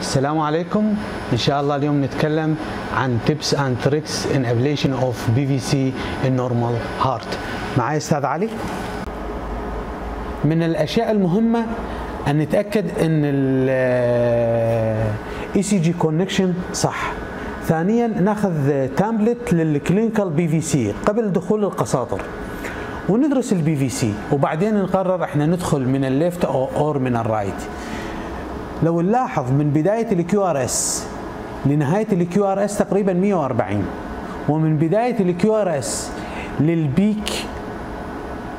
السلام عليكم. إن شاء الله اليوم نتكلم عن tips and tricks in ablation of PVC in normal heart. معايا أستاذ علي؟ من الأشياء المهمة أن نتأكد إن ال ECG connection صح. ثانيا ناخذ template لل clinical PVC قبل دخول القساطر. وندرس ال PVC وبعدين نقرر إحنا ندخل من ال left أو or من ال right لو نلاحظ من بداية ال QRS لنهاية ال QRS تقريبا 140 ومن بداية ال QRS لل peak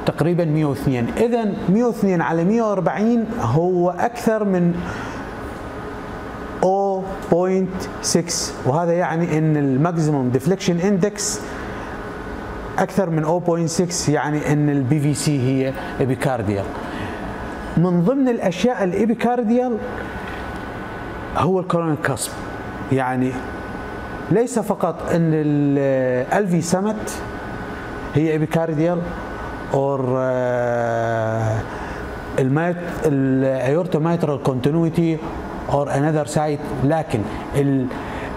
تقريبا 102 اذا 102 على 140 هو أكثر من 0.6 وهذا يعني إن ال maximum deflection index أكثر من 0.6 يعني إن ال PVC هي epicardial من ضمن الأشياء ال epicardial هو ال coronal cusp. يعني ليس فقط إن ال LV summit هي epicardial or ال mit ال aorto-mitral continuity or another site لكن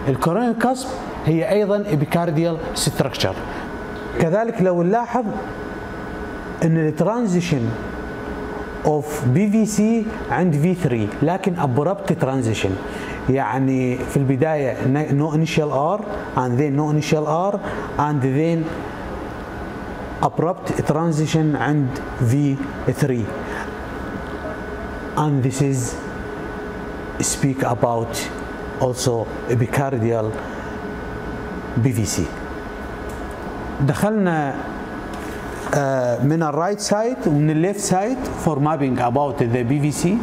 ال coronal cusp هي أيضا epicardial structure كذلك لو نلاحظ إن ال transition of PVC عند V 3 لكن abrupt transition يعني في البدايه no initial r and then no initial r and then abrupt transition عند V3 and this is speak about also epicardial PVC دخلنا من ال right side ومن ال left side for mapping about the PVC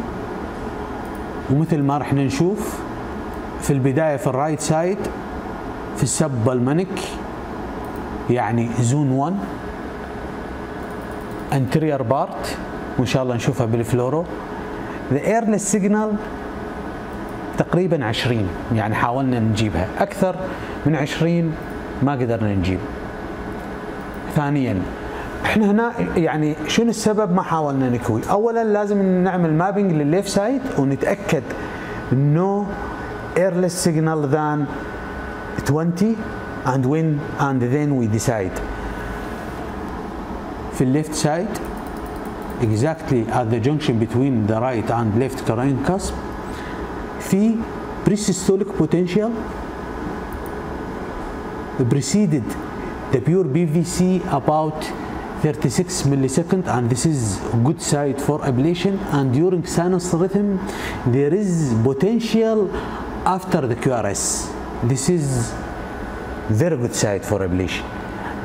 ومثل ما رح نشوف في البداية في ال right side في ال subpulmonic يعني زون 1 anterior part وإن شاء الله نشوفها بال fluoro. The earliest signal تقريبا 20 يعني حاولنا نجيبها. أكثر من 20 ما قدرنا نجيب. ثانيا إحنا هنا يعني شنو السبب ما حاولنا نكوي اولا لازم نعمل mapping لل left side ونتاكد no earliest signal than 20 and when and then we decide في ال left side exactly at the junction between the right and left carotid cusp في presystolic potential preceded the pure BVC about 36 millisecond and this is good side for ablation. And during sinus rhythm there is potential after the QRS this is very good side for ablation.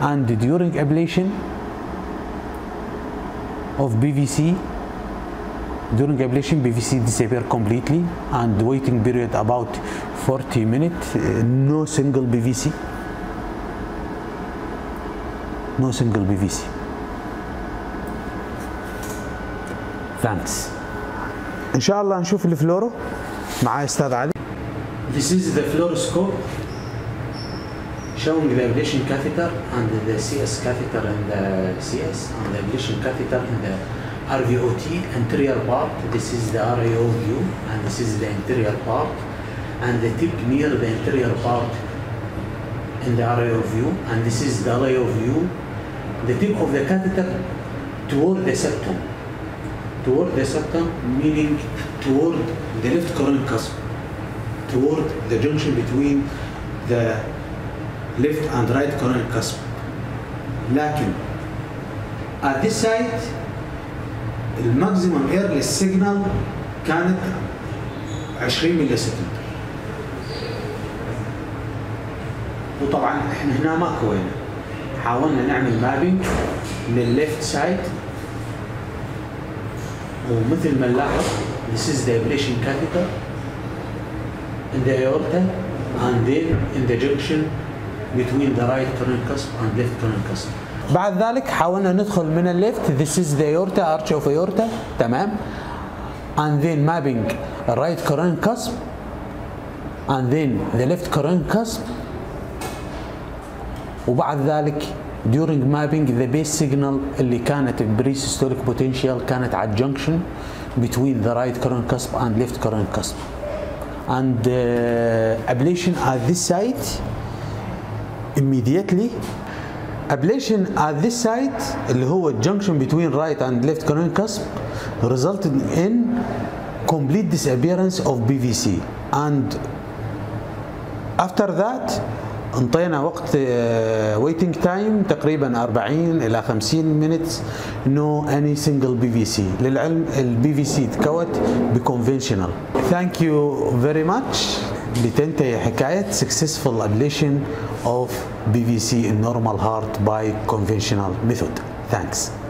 And during ablation of BVC during ablation BVC disappear completely and waiting period about 40 minutes uh, no single BVC no single BVC thanks ان شاء الله نشوف الفلورو معايا أستاذ علي This is the fluoroscope showing the ablation catheter and the CS catheter in the CS and the ablation catheter in the RVOT anterior part. This is the RAO view and this is the anterior part and the tip near the anterior part in the RAO view and this is the RAO view. The tip of the catheter toward the septum. Toward the septum meaning toward the left coronal cusp. Toward the junction between the left and right coronal cusp. لكن at this side ال maximum earliest signal كانت 20 millisecond وطبعا إحنا هنا ما كوينا حاولنا نعمل mapping للليفت سايد ومثل ما نلاحظ this is the ablation catheter in the aorta and then in the junction between the right coronal cusp and left coronal cusp بعد ذلك حاولنا ندخل من الليفت this is the aorta arch of aorta تمام and then mapping right coronal cusp and then the left coronal cusp وبعد ذلك during mapping the base signal اللي كانت pre-systolic potential كانت على junction between the right coronal cusp and left coronal cusp and uh, ablation at this site immediately ablation at this site اللي هو junction between right and left coronary cusp resulted in complete disappearance of BVC and after that انطينا وقت waiting time تقريبا 40 إلى 50 minutes no any single BVC للعلم ال BVC تكوت بconventional thank you very much لتنتهي حكاية successful ablation of BVC in normal heart by conventional method thanks